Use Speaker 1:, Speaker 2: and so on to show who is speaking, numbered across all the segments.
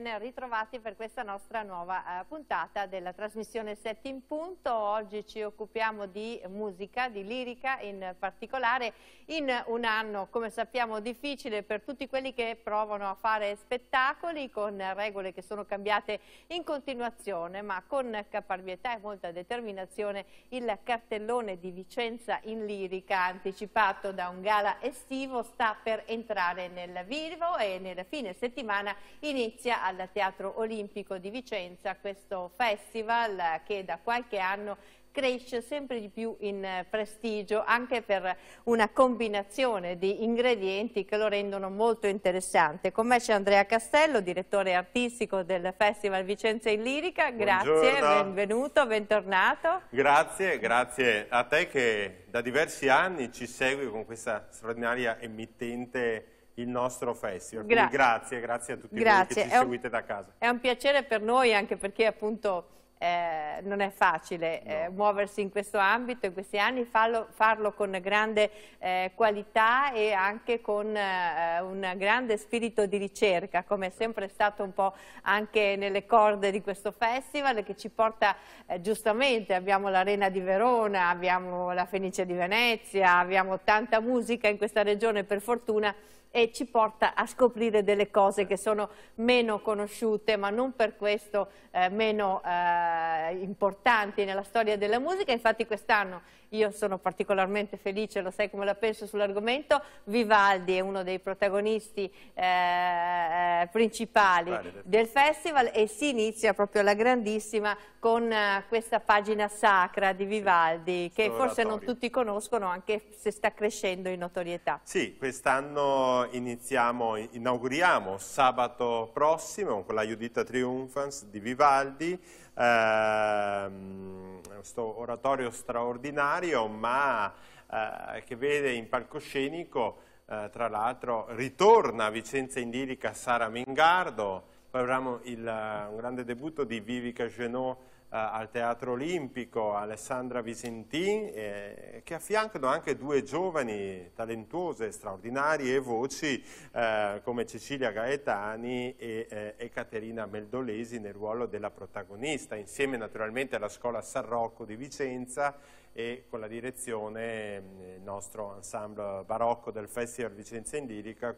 Speaker 1: ben ritrovati per questa nostra nuova eh, puntata della trasmissione 7 in punto. Oggi ci occupiamo di musica, di lirica in particolare, in un anno, come sappiamo, difficile per tutti quelli che provano a fare spettacoli con regole che sono cambiate in continuazione, ma con caparbietà e molta determinazione il cartellone di Vicenza in lirica anticipato da un gala estivo sta per entrare nel vivo e nel fine settimana inizia al Teatro Olimpico di Vicenza questo festival che da qualche anno cresce sempre di più in eh, prestigio anche per una combinazione di ingredienti che lo rendono molto interessante. Con me c'è Andrea Castello, direttore artistico del Festival Vicenza in Lirica. Grazie,
Speaker 2: Buongiorno.
Speaker 1: benvenuto, bentornato.
Speaker 2: Grazie, grazie a te che da diversi anni ci segui con questa straordinaria emittente il nostro festival. Quindi
Speaker 1: Gra
Speaker 2: grazie, grazie a tutti
Speaker 1: grazie.
Speaker 2: voi che ci
Speaker 1: È un-
Speaker 2: seguite da casa.
Speaker 1: È un piacere per noi anche perché appunto eh, non è facile eh, muoversi in questo ambito in questi anni, farlo, farlo con grande eh, qualità e anche con eh, un grande spirito di ricerca, come è sempre stato un po' anche nelle corde di questo festival che ci porta eh, giustamente, abbiamo l'Arena di Verona, abbiamo la Fenice di Venezia, abbiamo tanta musica in questa regione per fortuna e ci porta a scoprire delle cose che sono meno conosciute ma non per questo eh, meno eh, importanti nella storia della musica. Infatti quest'anno io sono particolarmente felice, lo sai come la penso sull'argomento, Vivaldi è uno dei protagonisti eh, eh, principali
Speaker 2: Principali del-
Speaker 1: festival e si inizia proprio alla grandissima con eh, questa pagina sacra di Vivaldi che
Speaker 2: questo
Speaker 1: forse non tutti conoscono anche se sta crescendo in notorietà.
Speaker 2: Sì, quest'anno iniziamo, inauguriamo sabato prossimo con la Judita Triumphans di Vivaldi, ehm, questo oratorio straordinario ma eh, che vede in palcoscenico eh, tra l'altro ritorna a Vicenza in lirica Sara Mingardo, poi avremo il, eh, un grande debutto di Vivica Genot al Teatro Olimpico, Alessandra Visentin, eh, che affiancano anche due giovani talentuose, straordinarie voci eh, come Cecilia Gaetani e, eh, e Caterina Meldolesi nel ruolo della protagonista, insieme naturalmente alla Scuola San Rocco di Vicenza e con la direzione il nostro ensemble barocco del Festival Vicenza in Lirica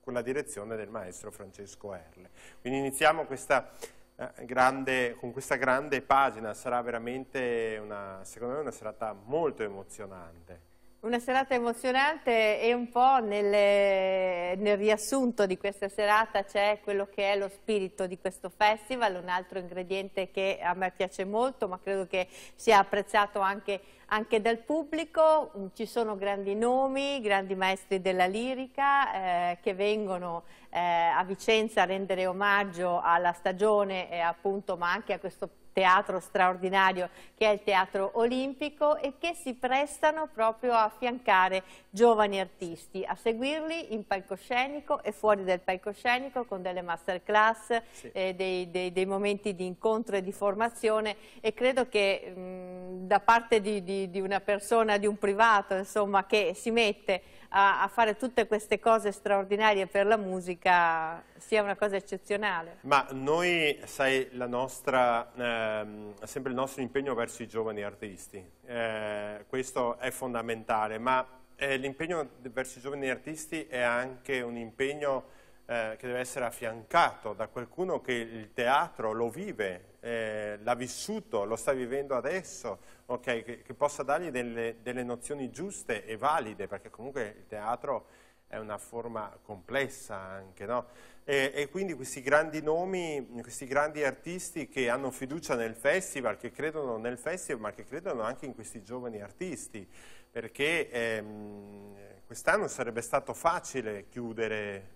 Speaker 2: con la direzione del maestro Francesco Erle. Quindi iniziamo questa, eh, grande, con questa grande pagina, sarà veramente una, secondo me una serata molto emozionante.
Speaker 1: Una serata emozionante e un po' nelle- nel riassunto di questa serata c'è quello che è lo spirito di questo festival, un altro ingrediente che a me piace molto ma credo che sia apprezzato anche, anche dal pubblico. Mm, Ci sono grandi nomi, grandi maestri della lirica eh, che vengono eh, a Vicenza a rendere omaggio alla stagione e appunto ma anche a questo teatro straordinario che è il Teatro Olimpico e che si prestano proprio a affiancare giovani artisti, a seguirli in palcoscenico e fuori del palcoscenico con delle masterclass,
Speaker 2: Sì.
Speaker 1: eh, dei, dei- dei momenti di incontro e di formazione e credo che mh, da parte di, di- di una persona, di un privato insomma, che si mette a, a fare tutte queste cose straordinarie per la musica sia una cosa eccezionale.
Speaker 2: Ma noi, sai, nostra, ehm, sempre il nostro impegno verso i giovani artisti, eh, questo è fondamentale, ma eh, l'impegno verso i giovani artisti è anche un impegno eh, che deve essere affiancato da qualcuno che il teatro lo vive, eh, l'ha vissuto, lo sta vivendo adesso, ok, che, che possa dargli delle, delle nozioni giuste e valide, perché comunque il teatro è una forma complessa anche, no? E, e quindi questi grandi nomi, questi grandi artisti che hanno fiducia nel festival, che credono nel festival, ma che credono anche in questi giovani artisti, perché ehm, quest'anno sarebbe stato facile chiudere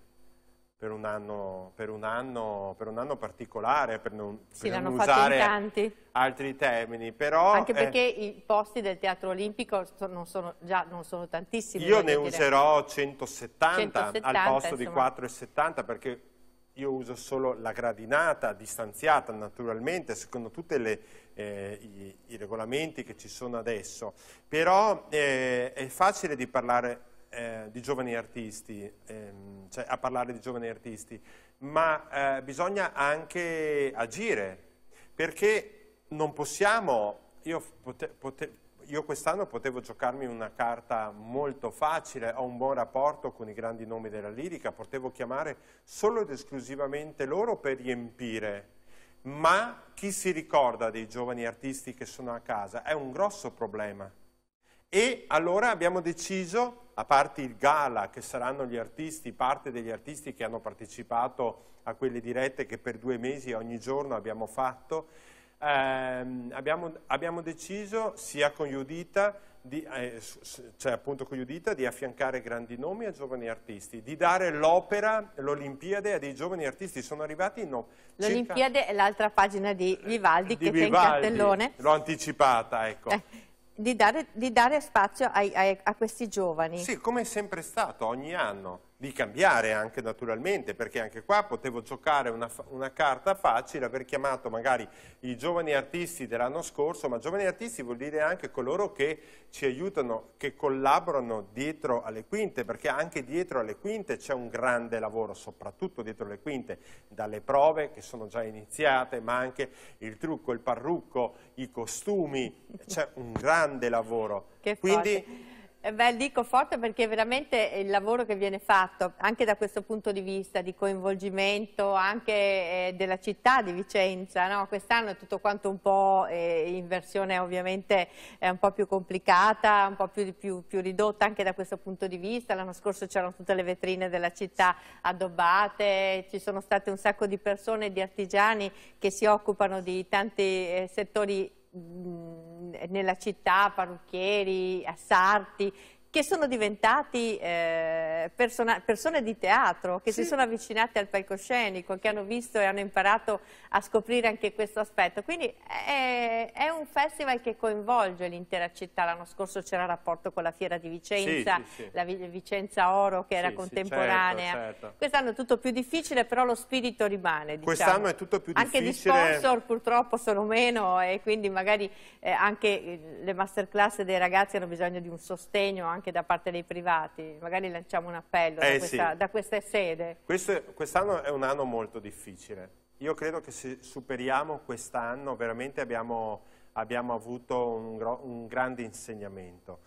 Speaker 2: per un anno, per un anno, per un anno particolare, per non,
Speaker 1: Sì,
Speaker 2: per non usare altri termini, però...
Speaker 1: Anche
Speaker 2: eh,
Speaker 1: perché i posti del Teatro Olimpico non sono, già non sono tantissimi.
Speaker 2: Io ne
Speaker 1: dire.
Speaker 2: userò 170,
Speaker 1: 170,
Speaker 2: al posto di
Speaker 1: insomma.
Speaker 2: 4,70 perché io uso solo la gradinata distanziata naturalmente secondo tutti i, i regolamenti che ci sono adesso, però eh, è facile di parlare eh, di giovani artisti, ehm, cioè a parlare di giovani artisti, ma eh, bisogna anche agire, perché non possiamo, io, io quest'anno potevo giocarmi una carta molto facile, ho un buon rapporto con i grandi nomi della lirica, potevo chiamare solo ed esclusivamente loro per riempire ma chi si ricorda dei giovani artisti che sono a casa? È un grosso problema. E allora abbiamo deciso, a parte il gala, che saranno gli artisti, parte degli artisti che hanno partecipato a quelle dirette che per due mesi ogni giorno abbiamo fatto, ehm, abbiamo, abbiamo, deciso, sia con Judita, di, eh, cioè appunto con Judita, di affiancare grandi nomi a giovani artisti, di dare l'opera, l'Olimpiade a dei giovani artisti. Sono arrivati no,
Speaker 1: L'Olimpiade è l'altra pagina di Vivaldi di che Vivaldi, c'è in cartellone.
Speaker 2: L'ho anticipata, ecco.
Speaker 1: Di dare, di dare spazio ai, ai, a questi giovani.
Speaker 2: Sì, come è sempre stato, ogni anno di cambiare anche naturalmente, perché anche qua potevo giocare una, una, carta facile, aver chiamato magari i giovani artisti dell'anno scorso, ma giovani artisti vuol dire anche coloro che ci aiutano, che collaborano dietro alle quinte, perché anche dietro alle quinte c'è un grande lavoro, soprattutto dietro le quinte, dalle prove che sono già iniziate, ma anche il trucco, il parrucco, i costumi, c'è un grande lavoro.
Speaker 1: Che Quindi, eh, beh, dico forte perché veramente il lavoro che viene fatto anche da questo punto di vista di coinvolgimento anche eh, della città di Vicenza, no? quest'anno è tutto quanto un po' eh, in versione ovviamente un po' più complicata, un po' più, più, più ridotta anche da questo punto di vista, l'anno scorso c'erano tutte le vetrine della città addobbate, ci sono state un sacco di persone, di artigiani che si occupano di tanti eh, settori nella città, parrucchieri, sarti, che sono diventati eh, persone di teatro, che sì. si sono avvicinate al palcoscenico, che hanno visto e hanno imparato a scoprire anche questo aspetto. Quindi è, è un festival che coinvolge l'intera città. L'anno scorso c'era il rapporto con la Fiera di Vicenza, sì, sì, la Vicenza Oro che era contemporanea. Certo, certo. Quest'anno è tutto più difficile, però lo spirito rimane. Diciamo.
Speaker 2: Quest'anno è tutto più
Speaker 1: difficile. Anche gli sponsor purtroppo sono meno e quindi magari eh, anche le masterclass dei ragazzi hanno bisogno di un sostegno anche da parte dei privati, magari lanciamo un appello eh, da, questa, sì. da questa sede.
Speaker 2: Quest'anno è un anno molto difficile. Io credo che se superiamo quest'anno veramente abbiamo, abbiamo avuto un, un, grande insegnamento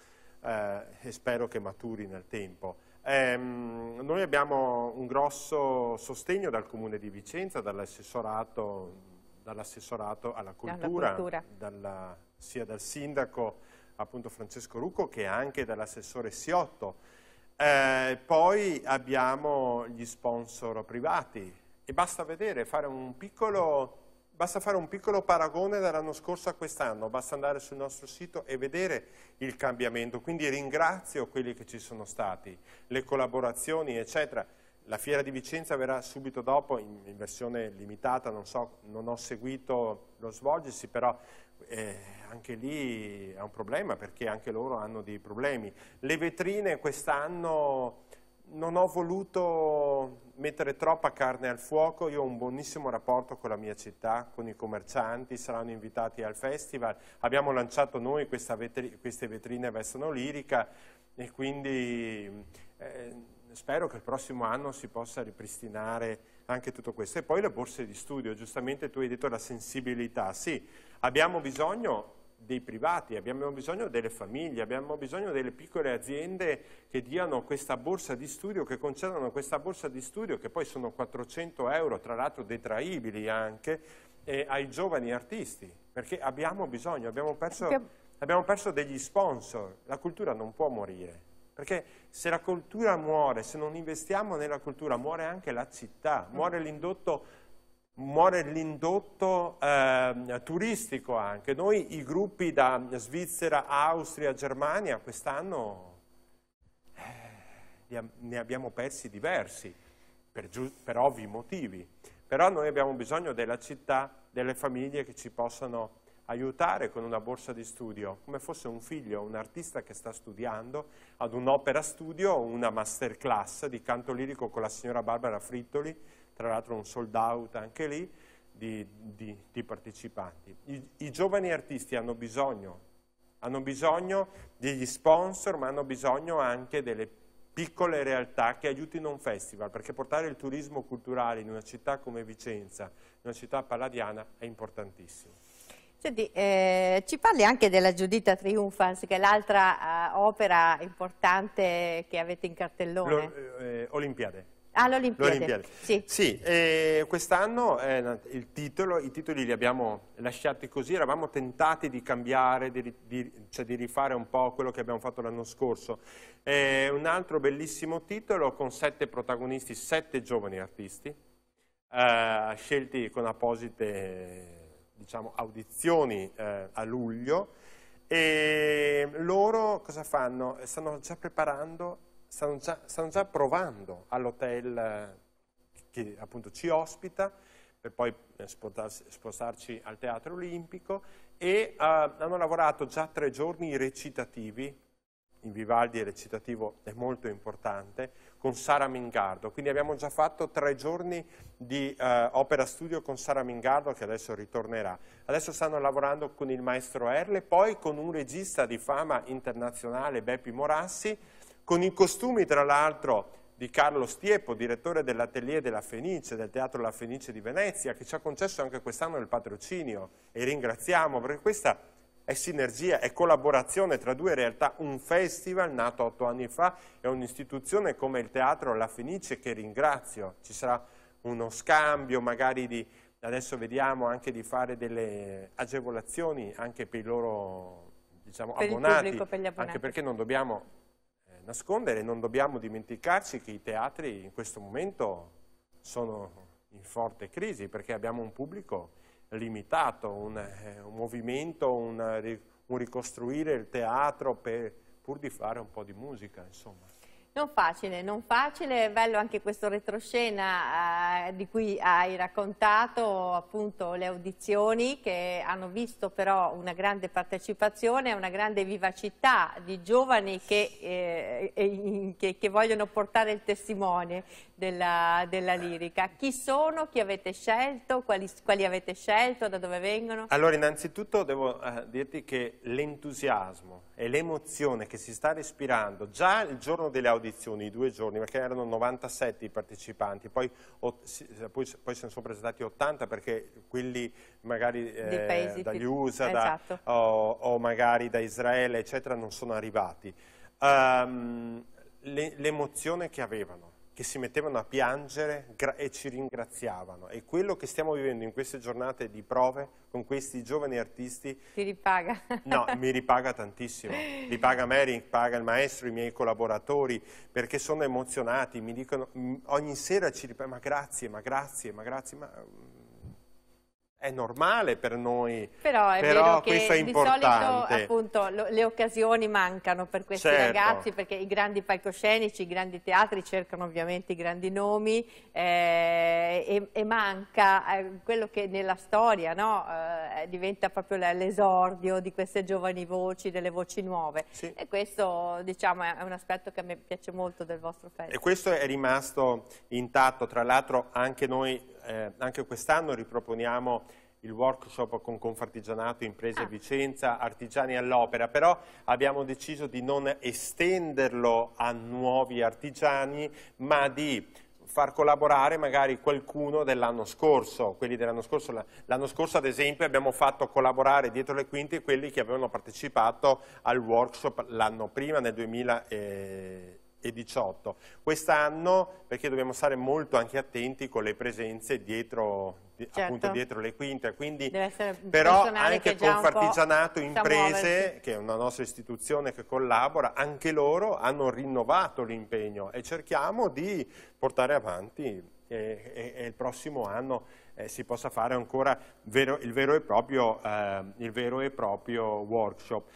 Speaker 2: eh, e spero che maturi nel tempo. Eh, noi abbiamo un grosso sostegno dal Comune di Vicenza, dall'assessorato, dall alla cultura, cultura. Dalla, sia dal sindaco appunto Francesco Rucco che anche dall'assessore Siotto. Eh, poi abbiamo gli sponsor privati e basta vedere, fare un piccolo, basta fare un piccolo paragone dall'anno scorso a quest'anno, basta andare sul nostro sito e vedere il cambiamento. Quindi ringrazio quelli che ci sono stati, le collaborazioni eccetera. La fiera di Vicenza verrà subito dopo in, in versione limitata, non, so, non ho seguito lo svolgersi, però eh, anche lì è un problema perché anche loro hanno dei problemi. Le vetrine quest'anno non ho voluto mettere troppa carne al fuoco, io ho un buonissimo rapporto con la mia città, con i commercianti, saranno invitati al festival, abbiamo lanciato noi vetri queste vetrine Vestano Lirica e quindi eh, spero che il prossimo anno si possa ripristinare anche tutto questo. E poi le borse di studio, giustamente tu hai detto la sensibilità, sì, Abbiamo bisogno dei privati, abbiamo bisogno delle famiglie, abbiamo bisogno delle piccole aziende che diano questa borsa di studio, che concedano questa borsa di studio, che poi sono 400 euro, tra l'altro detraibili anche, eh, ai giovani artisti, perché abbiamo bisogno, abbiamo perso, abbiamo perso degli sponsor, la cultura non può morire, perché se la cultura muore, se non investiamo nella cultura, muore anche la città, muore l'indotto muore l'indotto eh, turistico anche. Noi i gruppi da Svizzera, Austria, Germania quest'anno eh, ne abbiamo persi diversi, per, per, ovvi motivi. Però noi abbiamo bisogno della città, delle famiglie che ci possano aiutare con una borsa di studio, come fosse un figlio, un artista che sta studiando ad un'opera studio, una masterclass di canto lirico con la signora Barbara Frittoli, tra l'altro un sold out anche lì, di, di, di partecipanti. I, I, giovani artisti hanno bisogno, hanno bisogno degli sponsor, ma hanno bisogno anche delle piccole realtà che aiutino un festival, perché portare il turismo culturale in una città come Vicenza, in una città palladiana, è importantissimo.
Speaker 1: Senti, eh, ci parli anche della Giudita Triumphans, che è l'altra uh, opera importante che avete in cartellone.
Speaker 2: Eh, Olimpiade.
Speaker 1: Ah, l'Olimpiade.
Speaker 2: Sì, sì eh, quest'anno eh, i titoli li abbiamo lasciati così, eravamo tentati di cambiare, di, di, cioè di rifare un po' quello che abbiamo fatto l'anno scorso. Eh, un altro bellissimo titolo con sette protagonisti, sette giovani artisti, eh, scelti con apposite diciamo, audizioni eh, a luglio e loro cosa fanno? Stanno già preparando, stanno già, stanno già provando all'hotel eh, che appunto ci ospita per poi eh, spostarci al Teatro Olimpico e uh, hanno lavorato già tre giorni recitativi in Vivaldi il recitativo è molto importante, con Sara Mingardo. Quindi abbiamo già fatto tre giorni di eh, opera studio con Sara Mingardo che adesso ritornerà. Adesso stanno lavorando con il maestro Erle, poi con un regista di fama internazionale, Beppi Morassi, con i costumi tra l'altro di Carlo Stiepo, direttore dell'Atelier della Fenice, del Teatro La Fenice di Venezia, che ci ha concesso anche quest'anno il patrocinio e ringraziamo perché questa è sinergia, è collaborazione tra due realtà, un festival nato otto anni fa e un'istituzione come il Teatro La Fenice che ringrazio, ci sarà uno scambio magari di, adesso vediamo anche di fare delle agevolazioni anche per i loro diciamo, per abbonati, pubblico, per abbonati, anche perché non dobbiamo nascondere, non dobbiamo dimenticarci che i teatri in questo momento sono in forte crisi perché abbiamo un pubblico limitato, un, eh, un movimento, un, un, ricostruire il teatro per, pur di fare un po' di musica, insomma.
Speaker 1: Non facile, non facile, è bello anche questo retroscena eh, di cui hai raccontato appunto le audizioni che hanno visto però una grande partecipazione, una grande vivacità di giovani che, eh, che, che vogliono portare il testimone della, della, lirica. Chi sono, chi avete scelto, quali, quali, avete scelto, da dove vengono?
Speaker 2: Allora innanzitutto devo eh, dirti che l'entusiasmo e l'emozione che si sta respirando già il giorno delle audizioni audizioni, i due giorni, perché erano 97 i partecipanti, poi, poi, poi se ne sono presentati 80 perché quelli magari eh, dagli USA esatto. da, o, o, magari da Israele, eccetera, non sono arrivati. Um, l'emozione che avevano, che si mettevano a piangere e ci ringraziavano. E quello che stiamo vivendo in queste giornate di prove con questi giovani artisti...
Speaker 1: Ti ripaga?
Speaker 2: No, mi ripaga tantissimo. Ripaga me, ripaga il maestro, i miei collaboratori, perché sono emozionati, mi dicono ogni sera ci ripagano, ma grazie, ma grazie, ma grazie, ma è normale per noi,
Speaker 1: però, è però questo è importante. Di solito appunto, lo, le occasioni mancano per questi certo. ragazzi perché i grandi palcoscenici, i grandi teatri cercano ovviamente i grandi nomi eh, e, e, manca eh, quello che nella storia no, eh, diventa proprio l'esordio di queste giovani voci, delle voci nuove sì. e questo diciamo, è un aspetto che a me piace molto del vostro festival.
Speaker 2: E questo è rimasto intatto, tra l'altro anche noi eh, anche quest'anno riproponiamo il workshop con Confartigianato, Imprese ah. Vicenza, Artigiani all'Opera, però abbiamo deciso di non estenderlo a nuovi artigiani, ma di far collaborare magari qualcuno dell'anno scorso, quelli dell'anno scorso, l'anno scorso ad esempio abbiamo fatto collaborare dietro le quinte quelli che avevano partecipato al workshop l'anno prima, nel 2000 e 18. Quest'anno, perché dobbiamo stare molto anche attenti con le presenze dietro, certo. appunto dietro le quinte, quindi, però anche con Fartigianato Imprese, che è una nostra istituzione che collabora, anche loro hanno rinnovato l'impegno e cerchiamo di portare avanti e, e, e il prossimo anno eh, si possa fare ancora vero, il, vero proprio, eh, il vero e proprio workshop.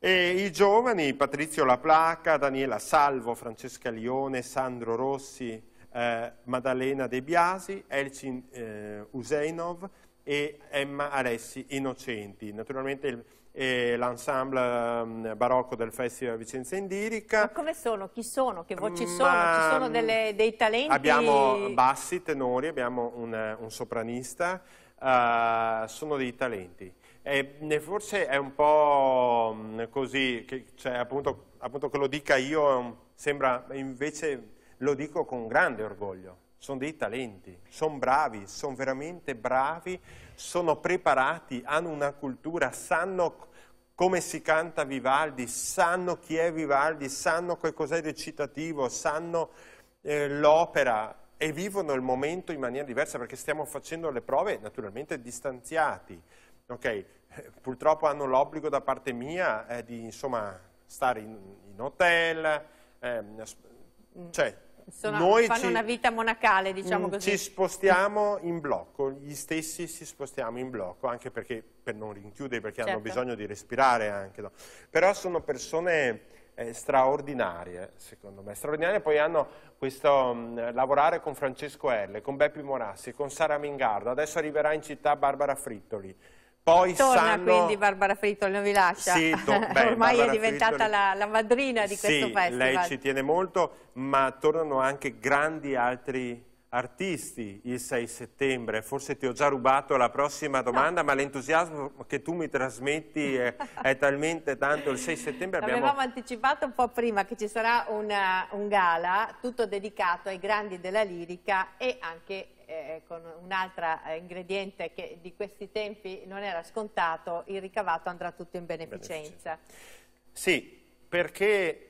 Speaker 2: E I giovani, Patrizio Laplaca, Daniela Salvo, Francesca Lione, Sandro Rossi, eh, Maddalena De Biasi, Elcin eh, Useinov e Emma Alessi Innocenti. Naturalmente eh, l'ensemble um, barocco del Festival Vicenza Indirica.
Speaker 1: Ma come sono? Chi sono? Che voci Ma, sono? Ci sono delle, dei talenti?
Speaker 2: Abbiamo bassi, tenori, abbiamo un, un sopranista, uh, sono dei talenti. E forse è un po' mm, così, che, cioè, appunto, appunto, che lo dica io sembra, invece lo dico con grande orgoglio. Sono dei talenti, sono bravi, sono veramente bravi, sono preparati, hanno una cultura, sanno come si canta Vivaldi, sanno chi è Vivaldi, sanno che cos'è recitativo, sanno eh, l'opera e vivono il momento in maniera diversa perché stiamo facendo le prove naturalmente distanziati. Okay. Purtroppo hanno l'obbligo da parte mia eh, di insomma, stare in, in hotel, eh, cioè,
Speaker 1: Sono, noi fanno ci, una vita monacale, diciamo
Speaker 2: mm,
Speaker 1: così.
Speaker 2: Ci spostiamo in blocco, gli stessi si spostiamo in blocco, anche perché per non rinchiudere, perché certo. hanno bisogno di respirare anche. No? Però sono persone eh, straordinarie, secondo me. Straordinarie poi hanno questo mh, mm, lavorare con Francesco Erle, con Beppi Morassi, con Sara Mingardo, adesso arriverà in città Barbara Frittoli. Poi
Speaker 1: Torna
Speaker 2: sanno...
Speaker 1: quindi Barbara Frittoli, non vi lascia?
Speaker 2: Sì, to... Beh,
Speaker 1: Ormai
Speaker 2: Barbara
Speaker 1: è diventata la, la, madrina di
Speaker 2: sì,
Speaker 1: questo festival.
Speaker 2: lei ci tiene molto, ma tornano anche grandi altri artisti il 6 settembre. Forse ti ho già rubato la prossima domanda, no. ma l'entusiasmo che tu mi trasmetti è, è, talmente tanto. Il 6 settembre abbiamo...
Speaker 1: Avevamo anticipato un po' prima che ci sarà una, un gala tutto dedicato ai grandi della lirica e anche eh, con un altro eh, ingrediente che di questi tempi non era scontato, il ricavato andrà tutto in beneficenza. beneficenza.
Speaker 2: Sì, perché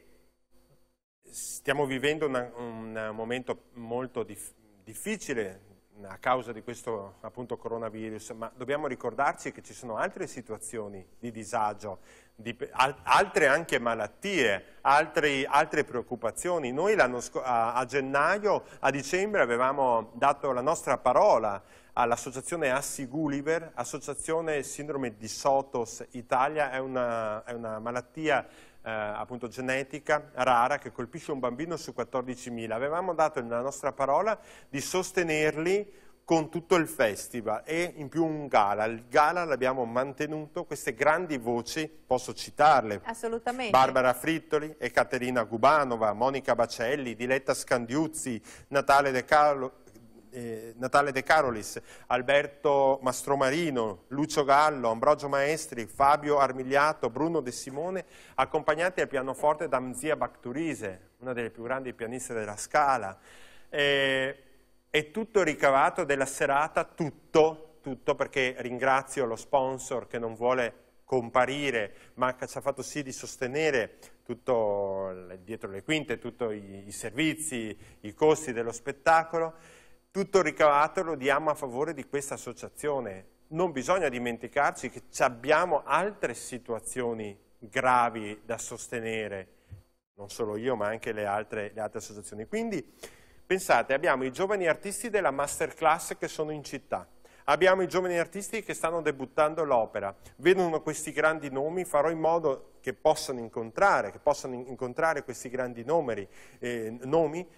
Speaker 2: stiamo vivendo una, un momento molto difficile difficile a causa di questo appunto coronavirus, ma dobbiamo ricordarci che ci sono altre situazioni di disagio, di, al, altre anche malattie, altri, altre preoccupazioni. Noi a, a, gennaio, a dicembre avevamo dato la nostra parola all'associazione Assi Gulliver, associazione sindrome di Sotos Italia, è una, è una malattia eh, appunto genetica rara che colpisce un bambino su 14.000. Avevamo dato la nostra parola di sostenerli con tutto il festival e in più un gala. Il gala l'abbiamo mantenuto, queste grandi voci, posso citarle?
Speaker 1: Assolutamente.
Speaker 2: Barbara Frittoli, Ekaterina Gubanova, Monica Bacelli, Diletta Scandiuzzi, Natale De Carlo, eh, Natale De Carolis, Alberto Mastromarino, Lucio Gallo, Ambrogio Maestri, Fabio Armigliato, Bruno De Simone, accompagnati al pianoforte da Mzia Bacturise, una delle più grandi pianiste della Scala. Eh, è tutto ricavato della serata, tutto, tutto perché ringrazio lo sponsor che non vuole comparire, ma che ci ha fatto sì di sostenere tutto dietro le quinte, tutti i, i servizi, i costi dello spettacolo tutto ricavato lo diamo a favore di questa associazione. Non bisogna dimenticarci che abbiamo altre situazioni gravi da sostenere, non solo io ma anche le altre, le altre associazioni. Quindi pensate, abbiamo i giovani artisti della masterclass che sono in città, abbiamo i giovani artisti che stanno debuttando l'opera, vedono questi grandi nomi, farò in modo che possano incontrare, che possano incontrare questi grandi numeri, eh, nomi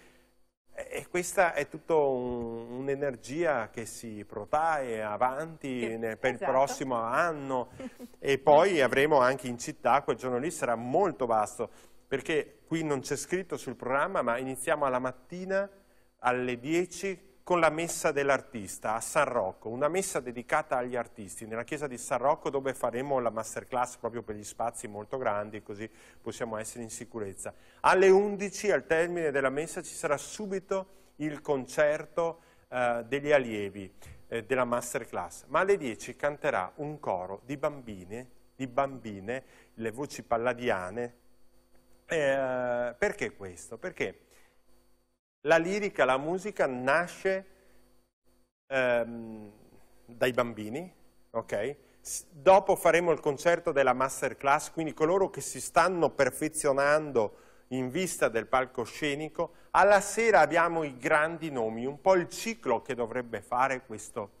Speaker 2: e questa è tutta un, un'energia che si protrae avanti per esatto. il prossimo anno e poi avremo anche in città, quel giorno lì sarà molto vasto, perché qui non c'è scritto sul programma, ma iniziamo alla mattina alle 10 con la messa dell'artista a San Rocco, una messa dedicata agli artisti nella chiesa di San Rocco dove faremo la masterclass proprio per gli spazi molto grandi così possiamo essere in sicurezza. Alle 11 al termine della messa ci sarà subito il concerto eh, degli allievi eh, della masterclass, ma alle 10 canterà un coro di bambine, di bambine le voci palladiane. Eh, perché questo? Perché la lirica, la musica nasce ehm, dai bambini, ok? dopo faremo il concerto della masterclass, quindi coloro che si stanno perfezionando in vista del palcoscenico, alla sera abbiamo i grandi nomi, un po' il ciclo che dovrebbe fare questo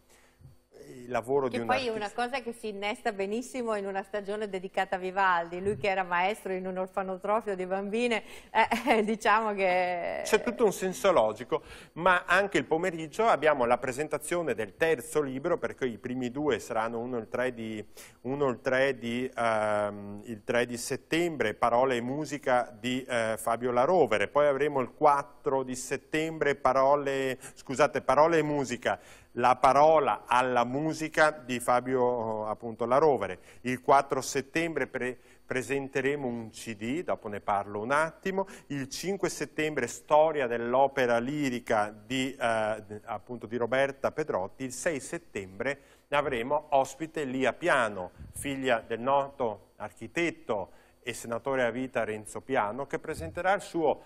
Speaker 2: il lavoro
Speaker 1: che
Speaker 2: di un
Speaker 1: poi
Speaker 2: artista.
Speaker 1: è una cosa che si innesta benissimo in una stagione dedicata a Vivaldi, lui che era maestro in un orfanotrofio di bambine, eh, eh, diciamo che...
Speaker 2: C'è tutto un senso logico, ma anche il pomeriggio abbiamo la presentazione del terzo libro, perché i primi due saranno uno il 3 di, uno il 3 di, um, il 3 di settembre, Parole e musica di uh, Fabio Larovere, poi avremo il 4 di settembre, Parole, scusate, Parole e musica la parola alla musica di Fabio appunto, La Rovere. Il 4 settembre pre presenteremo un CD, dopo ne parlo un attimo. Il 5 settembre storia dell'opera lirica di, eh, appunto, di Roberta Pedrotti. Il 6 settembre avremo ospite Lia Piano, figlia del noto architetto e senatore a vita Renzo Piano, che presenterà il suo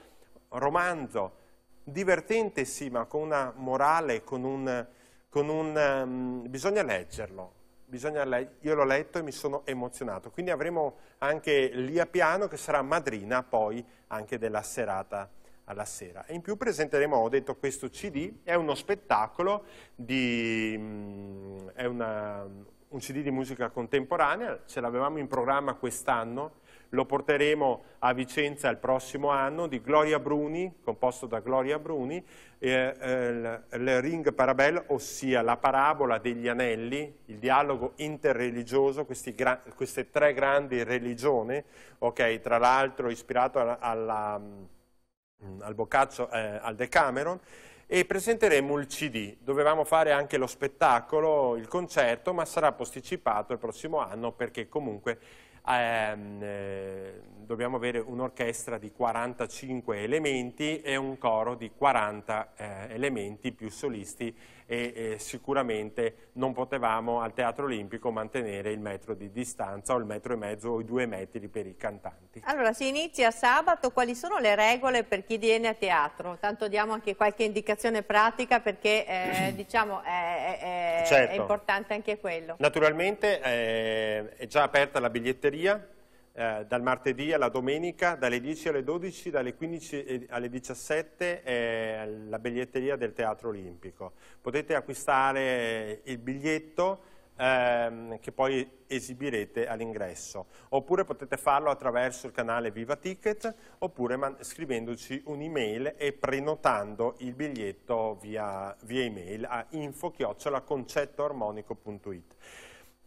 Speaker 2: romanzo divertente sì, ma con una morale, con un... Con un um, bisogna leggerlo, bisogna le io l'ho letto e mi sono emozionato. Quindi avremo anche Lia Piano che sarà madrina poi anche della serata alla sera. E in più presenteremo, ho detto, questo CD, è uno spettacolo, di, um, è una, un CD di musica contemporanea, ce l'avevamo in programma quest'anno, lo porteremo a Vicenza il prossimo anno di Gloria Bruni, composto da Gloria Bruni, eh, eh, il Ring Parabel, ossia la parabola degli anelli, il dialogo interreligioso, queste tre grandi religioni, okay, tra l'altro ispirato alla, alla, mm, al Boccaccio, eh, al Decameron, e presenteremo il CD. Dovevamo fare anche lo spettacolo, il concerto, ma sarà posticipato il prossimo anno perché comunque ehm, eh, dobbiamo avere un'orchestra di 45 elementi e un coro di 40 eh, elementi più solisti e eh, sicuramente non potevamo al Teatro Olimpico mantenere il metro di distanza o il metro e mezzo o i due metri per i cantanti.
Speaker 1: Allora si inizia sabato, quali sono le regole per chi viene a teatro? Tanto diamo anche qualche indicazione pratica perché eh, diciamo è, è, certo. è, importante anche quello.
Speaker 2: Naturalmente eh, è già aperta la biglietteria eh, dal martedì alla domenica, dalle 10 alle 12, dalle 15 alle 17 è la biglietteria del Teatro Olimpico. Potete acquistare il biglietto ehm, che poi esibirete all'ingresso, oppure potete farlo attraverso il canale Viva Ticket, oppure scrivendoci un'email e prenotando il biglietto via, via email a info-concettoarmonico.it.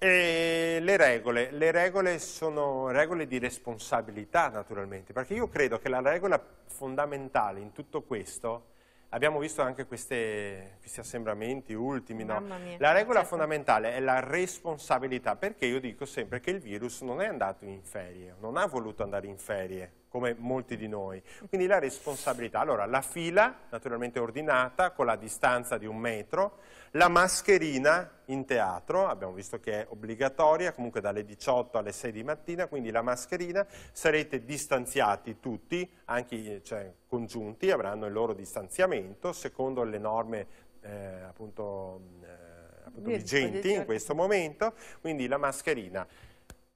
Speaker 2: E le regole, le regole sono regole di responsabilità naturalmente, perché io credo che la regola fondamentale in tutto questo, abbiamo visto anche queste, questi assembramenti ultimi, no? la regola certo. fondamentale è la responsabilità, perché io dico sempre che il virus non è andato in ferie, non ha voluto andare in ferie, come molti di noi. Quindi la responsabilità. Allora, la fila, naturalmente ordinata, con la distanza di un metro, la mascherina in teatro, abbiamo visto che è obbligatoria, comunque dalle 18 alle 6 di mattina, quindi la mascherina, sarete distanziati tutti, anche cioè, congiunti, avranno il loro distanziamento, secondo le norme eh, appunto, eh, appunto vigenti in questo momento, quindi la mascherina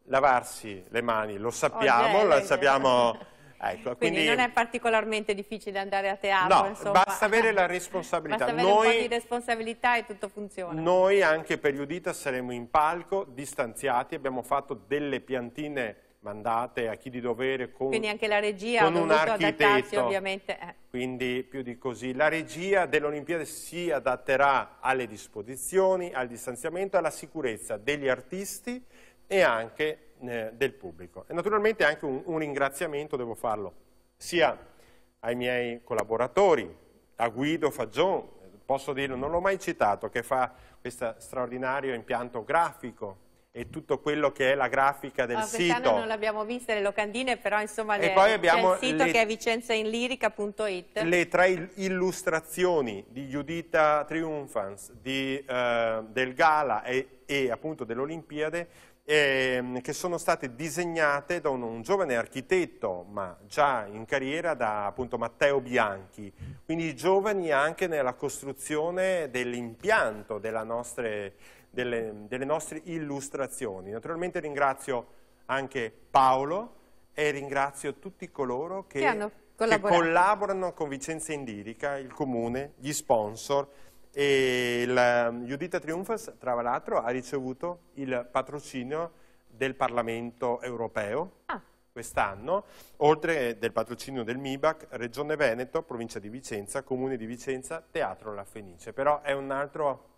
Speaker 2: lavarsi le mani, lo sappiamo, oh, lo sappiamo...
Speaker 1: Ecco, quindi, quindi, non è particolarmente difficile andare a teatro,
Speaker 2: no, insomma. basta avere la responsabilità.
Speaker 1: basta avere noi, un po' di responsabilità e tutto funziona.
Speaker 2: Noi anche per Udita saremo in palco, distanziati, abbiamo fatto delle piantine mandate a chi di dovere con,
Speaker 1: quindi anche la regia con un architetto ovviamente eh.
Speaker 2: quindi più di così la regia dell'Olimpiade si adatterà alle disposizioni al distanziamento alla sicurezza degli artisti e anche eh, del pubblico. E naturalmente anche un, un ringraziamento devo farlo sia ai miei collaboratori, a Guido Fagion, posso dirlo, non l'ho mai citato, che fa questo straordinario impianto grafico e tutto quello che è la grafica del ah, sito.
Speaker 1: non l'abbiamo vista le locandine, però insomma le, poi abbiamo il sito le, che è vicenzainlirica.it.
Speaker 2: Le tre illustrazioni di Judita Triumphans, di, uh, del Gala e, e appunto dell'Olimpiade eh, che sono state disegnate da un, un, giovane architetto, ma già in carriera, da appunto Matteo Bianchi, quindi giovani anche nella costruzione dell'impianto delle, delle nostre illustrazioni. Naturalmente ringrazio anche Paolo e ringrazio tutti coloro che, che, che collaborano con Vicenza Indirica, il comune, gli sponsor, e la Judita Triumphas, tra l'altro, ha ricevuto il patrocinio del Parlamento europeo ah. quest'anno, oltre del patrocinio del MIBAC, Regione Veneto, Provincia di Vicenza, Comune di Vicenza, Teatro La Fenice. Però è un altro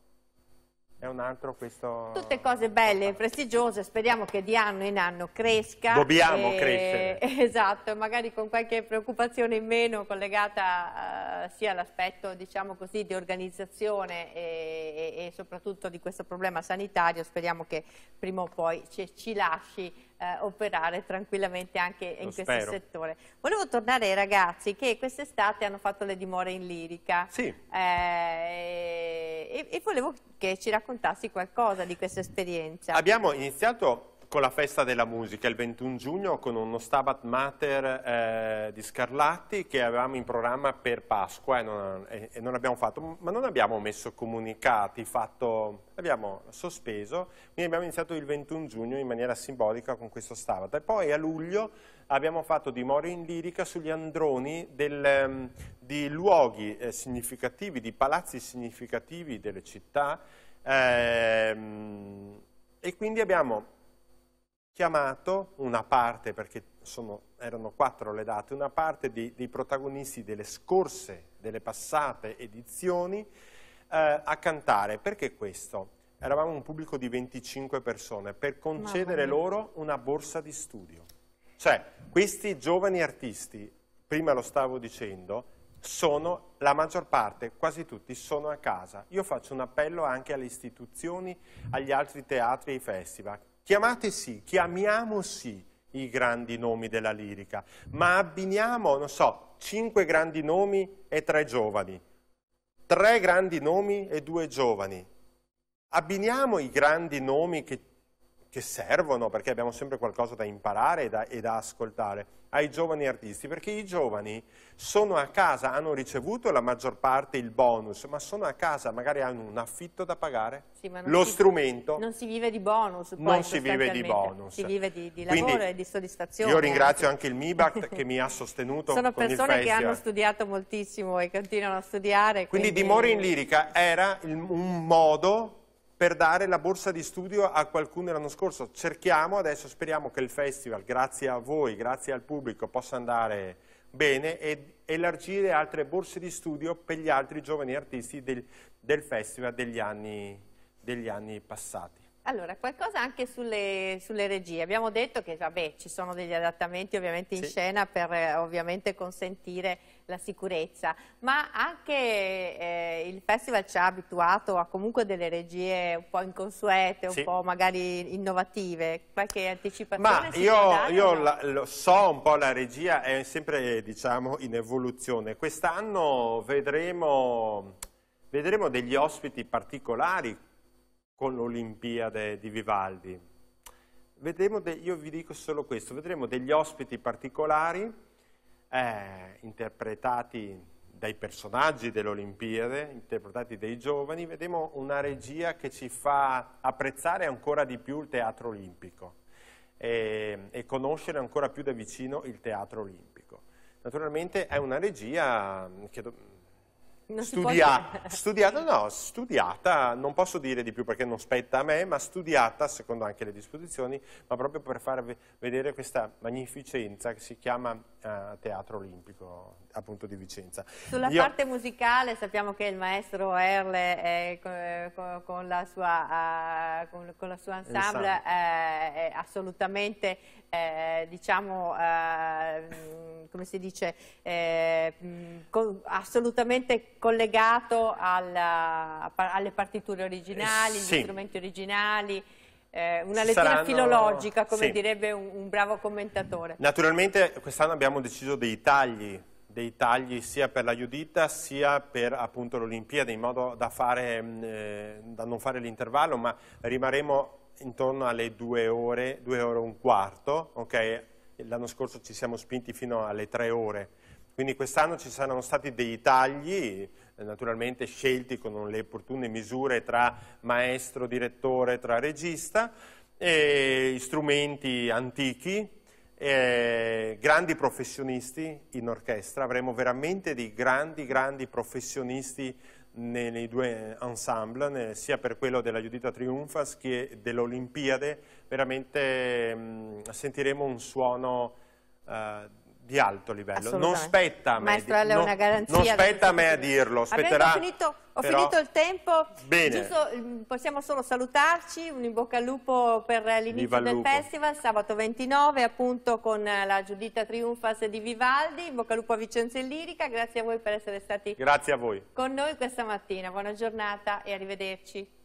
Speaker 2: è un altro questo...
Speaker 1: Tutte cose belle e prestigiose, speriamo che di anno in anno cresca.
Speaker 2: Dobbiamo e... crescere.
Speaker 1: Esatto, magari con qualche preoccupazione in meno collegata uh, sia all'aspetto diciamo così, di organizzazione e, e, e, soprattutto di questo problema sanitario, speriamo che prima o poi ci, ci lasci eh, operare tranquillamente anche in Lo questo spero. settore. Volevo tornare ai ragazzi che quest'estate hanno fatto le dimore in lirica
Speaker 2: sì.
Speaker 1: eh, e, e volevo che ci raccontassi qualcosa di questa esperienza.
Speaker 2: Abbiamo iniziato con la festa della musica il 21 giugno con uno Stabat Mater eh, di Scarlatti che avevamo in programma per Pasqua e non, e, e non abbiamo fatto, ma non abbiamo messo comunicati, fatto, abbiamo sospeso, quindi abbiamo iniziato il 21 giugno in maniera simbolica con questo Stabat. E poi a luglio abbiamo fatto dimore in lirica sugli androni del, um, di luoghi eh, significativi, di palazzi significativi delle città ehm, e quindi abbiamo chiamato una parte, perché sono, erano quattro le date, una parte di, dei protagonisti delle scorse, delle passate edizioni eh, a cantare. Perché questo? Eravamo un pubblico di 25 persone per concedere loro una borsa di studio. Cioè, questi giovani artisti, prima lo stavo dicendo, sono, la maggior parte, quasi tutti, sono a casa. Io faccio un appello anche alle istituzioni, agli altri teatri e ai festival Chiamate sì, chiamiamo sì i grandi nomi della lirica, ma abbiniamo, non so, cinque grandi nomi e tre giovani, tre grandi nomi e due giovani. Abbiniamo i grandi nomi che, che servono, perché abbiamo sempre qualcosa da imparare e da, e da ascoltare, ai giovani artisti, perché i giovani sono a casa, hanno ricevuto la maggior parte il bonus, ma sono a casa, magari hanno un affitto da pagare, sì, lo
Speaker 1: si,
Speaker 2: strumento.
Speaker 1: Non si vive di bonus. Poi,
Speaker 2: non si vive di bonus.
Speaker 1: Si vive di, di lavoro Quindi, e di soddisfazione.
Speaker 2: Io ringrazio anche, anche il MIBACT che mi ha sostenuto
Speaker 1: Sono persone che hanno studiato moltissimo e continuano a studiare.
Speaker 2: Quindi, quindi Dimore in Lirica era il, un modo per dare la borsa di studio a qualcuno l'anno scorso. Cerchiamo, adesso speriamo che il festival, grazie a voi, grazie al pubblico, possa andare bene e elargire altre borse di studio per gli altri giovani artisti del, del festival degli anni, degli anni passati.
Speaker 1: Allora, qualcosa anche sulle, sulle, regie. Abbiamo detto che vabbè, ci sono degli adattamenti ovviamente in sì. scena per eh, ovviamente consentire la sicurezza, ma anche eh, il festival ci ha abituato a comunque delle regie un po' inconsuete, sì. un po' magari innovative. Qualche anticipazione?
Speaker 2: Ma io, io la, lo so un po' la regia è sempre diciamo in evoluzione. Quest'anno vedremo, vedremo degli ospiti particolari con l'Olimpiade di Vivaldi. io vi dico solo questo, vedremo degli ospiti particolari eh, interpretati dai personaggi dell'Olimpiade, interpretati dai giovani, vedremo una regia che ci fa apprezzare ancora di più il teatro olimpico e, e conoscere ancora più da vicino il teatro olimpico. Naturalmente è una regia che Studia, studiata, no, studiata, non posso dire di più perché non spetta a me, ma studiata secondo anche le disposizioni, ma proprio per far vedere questa magnificenza che si chiama uh, Teatro Olimpico appunto di Vicenza.
Speaker 1: Sulla Io... parte musicale sappiamo che il maestro Erle è, con, con, la sua, uh, con, con, la sua ensemble è, è assolutamente eh, diciamo eh, come si dice eh, co assolutamente collegato alla, alle partiture originali, sì. agli strumenti originali eh, una lettura saranno... filologica, come sì. direbbe un, un, bravo commentatore.
Speaker 2: Naturalmente quest'anno abbiamo deciso dei tagli, dei tagli sia per la Judita sia per appunto l'Olimpiade, in modo da, fare, mm, eh, da non fare l'intervallo, ma rimarremo intorno alle due ore, due ore e un quarto, okay? l'anno scorso ci siamo spinti fino alle tre ore, quindi quest'anno ci saranno stati dei tagli, naturalmente scelti con le opportune misure tra maestro, direttore, tra regista, strumenti antichi, eh, grandi professionisti in orchestra, avremo veramente dei grandi, grandi professionisti nei, due ensemble, sia per quello della Judita Triunfas che dell'Olimpiade, veramente mh, sentiremo un suono eh, di alto livello. Non spetta a me,
Speaker 1: Maestro, di, non,
Speaker 2: non spetta a me a dirlo. Spetterà,
Speaker 1: finito, ho però... finito il tempo.
Speaker 2: Bene.
Speaker 1: Giusto, mm, possiamo solo salutarci. Un in bocca al lupo per l'inizio del lupo. festival, sabato 29, appunto con la Giudita Triunfas di Vivaldi. In bocca al lupo a Vicenza e Lirica. Grazie a voi per essere stati
Speaker 2: Grazie a voi.
Speaker 1: con noi questa mattina. Buona giornata e arrivederci.